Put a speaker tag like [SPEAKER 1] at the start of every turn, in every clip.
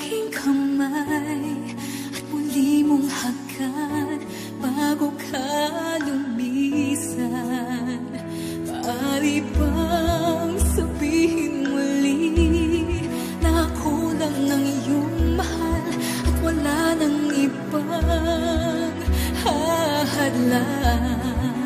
[SPEAKER 1] aking kamay At muli mong hagkan bago ka lumisan. Maaari bang sabihin muli Na ako lang ang iyong mahal At wala nang ibang hahadlan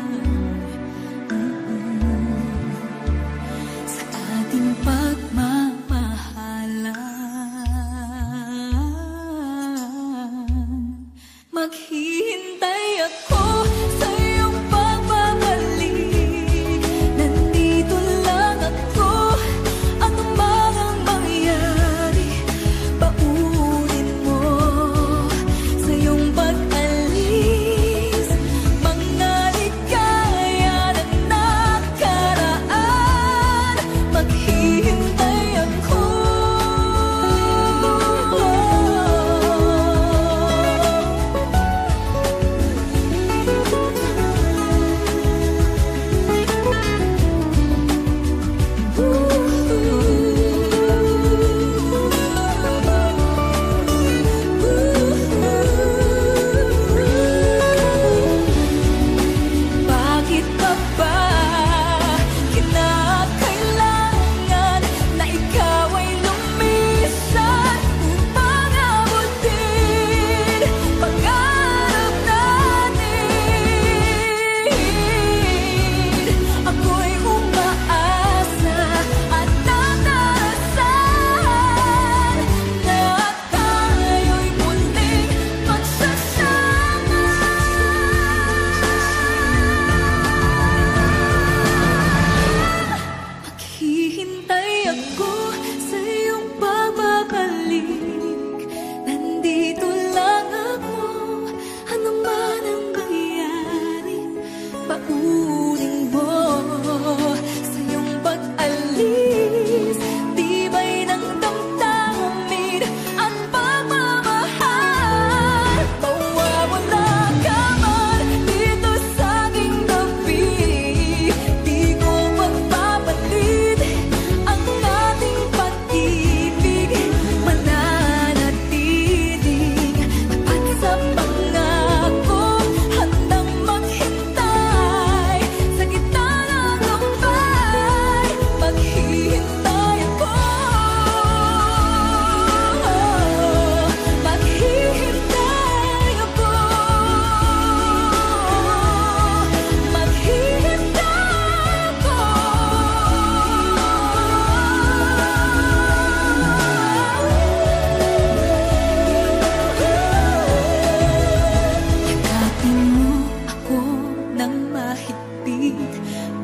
[SPEAKER 1] kahit di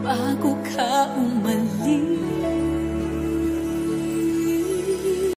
[SPEAKER 1] bago ka umalis.